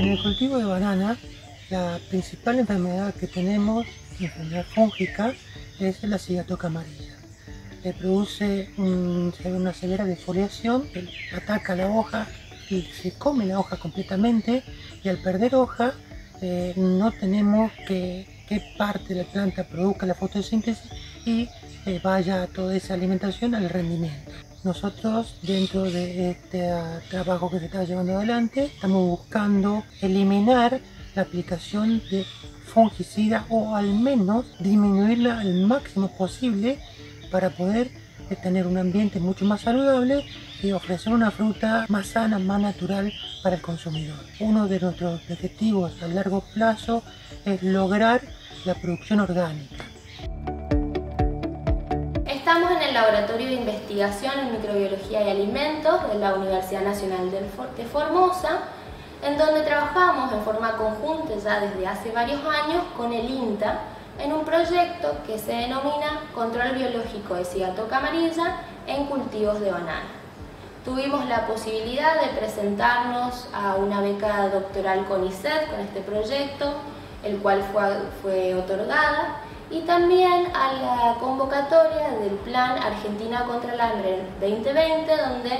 En el cultivo de banana, la principal enfermedad que tenemos, enfermedad fúngica, es la cigatoca amarilla. Le produce una severa defoliación, ataca la hoja y se come la hoja completamente y al perder hoja eh, no tenemos que qué parte de la planta produzca la fotosíntesis y eh, vaya toda esa alimentación al rendimiento. Nosotros dentro de este ah, trabajo que se está llevando adelante estamos buscando eliminar la aplicación de fungicida o al menos disminuirla al máximo posible para poder eh, tener un ambiente mucho más saludable y ofrecer una fruta más sana, más natural para el consumidor. Uno de nuestros objetivos a largo plazo es lograr la producción orgánica. Estamos en el Laboratorio de Investigación en Microbiología y Alimentos de la Universidad Nacional de Formosa, en donde trabajamos en forma conjunta ya desde hace varios años con el INTA en un proyecto que se denomina Control Biológico de Cigatoca Amarilla en cultivos de banana. Tuvimos la posibilidad de presentarnos a una beca doctoral con ICET con este proyecto, el cual fue, fue otorgada y también a la convocatoria del Plan Argentina contra el Hambre 2020, donde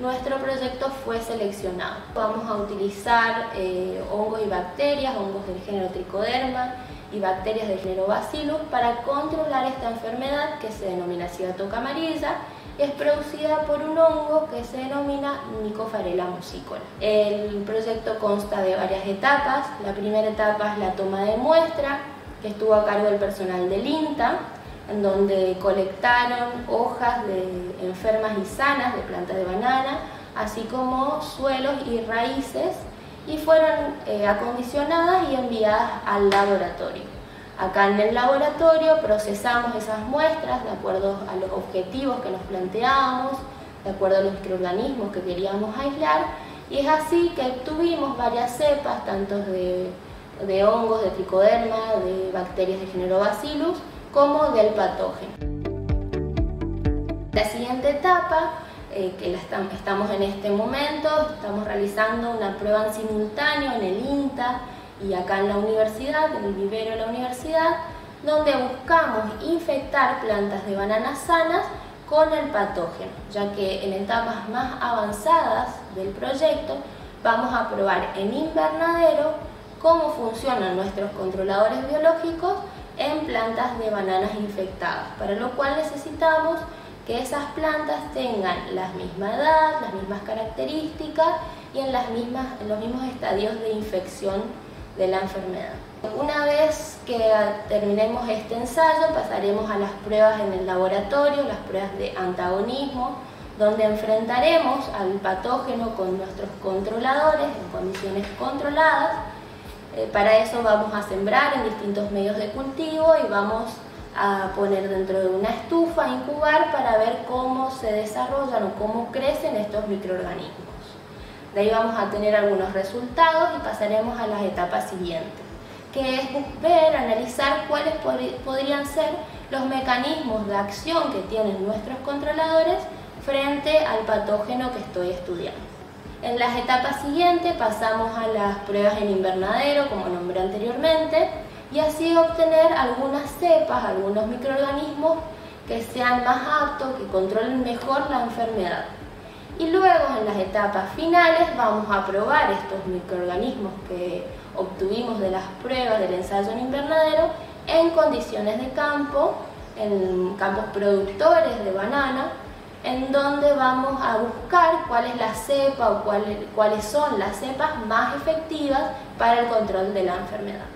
nuestro proyecto fue seleccionado. Vamos a utilizar eh, hongos y bacterias, hongos del género Tricoderma y bacterias del género Bacillus para controlar esta enfermedad que se denomina cigatoca amarilla es producida por un hongo que se denomina Mycophagela musicola. El proyecto consta de varias etapas. La primera etapa es la toma de muestra, que estuvo a cargo del personal del INTA, en donde colectaron hojas de enfermas y sanas de plantas de banana, así como suelos y raíces, y fueron eh, acondicionadas y enviadas al laboratorio. Acá en el laboratorio procesamos esas muestras de acuerdo a los objetivos que nos planteábamos, de acuerdo a los microorganismos que queríamos aislar, y es así que obtuvimos varias cepas, tanto de de hongos, de tricoderma, de bacterias de género Bacillus, como del patógeno. La siguiente etapa, eh, que estamos en este momento, estamos realizando una prueba en simultáneo en el INTA y acá en la universidad, en el vivero de la universidad, donde buscamos infectar plantas de bananas sanas con el patógeno, ya que en etapas más avanzadas del proyecto vamos a probar en invernadero cómo funcionan nuestros controladores biológicos en plantas de bananas infectadas, para lo cual necesitamos que esas plantas tengan la misma edad, las mismas características y en, las mismas, en los mismos estadios de infección de la enfermedad. Una vez que terminemos este ensayo pasaremos a las pruebas en el laboratorio, las pruebas de antagonismo, donde enfrentaremos al patógeno con nuestros controladores en condiciones controladas eh, para eso vamos a sembrar en distintos medios de cultivo y vamos a poner dentro de una estufa, incubar para ver cómo se desarrollan o cómo crecen estos microorganismos. De ahí vamos a tener algunos resultados y pasaremos a las etapas siguientes, que es ver, analizar cuáles podrían ser los mecanismos de acción que tienen nuestros controladores frente al patógeno que estoy estudiando. En las etapas siguientes pasamos a las pruebas en invernadero, como nombré anteriormente, y así obtener algunas cepas, algunos microorganismos que sean más aptos, que controlen mejor la enfermedad. Y luego en las etapas finales vamos a probar estos microorganismos que obtuvimos de las pruebas del ensayo en invernadero en condiciones de campo, en campos productores de banana, en donde vamos a buscar cuál es la cepa o cuáles son las cepas más efectivas para el control de la enfermedad.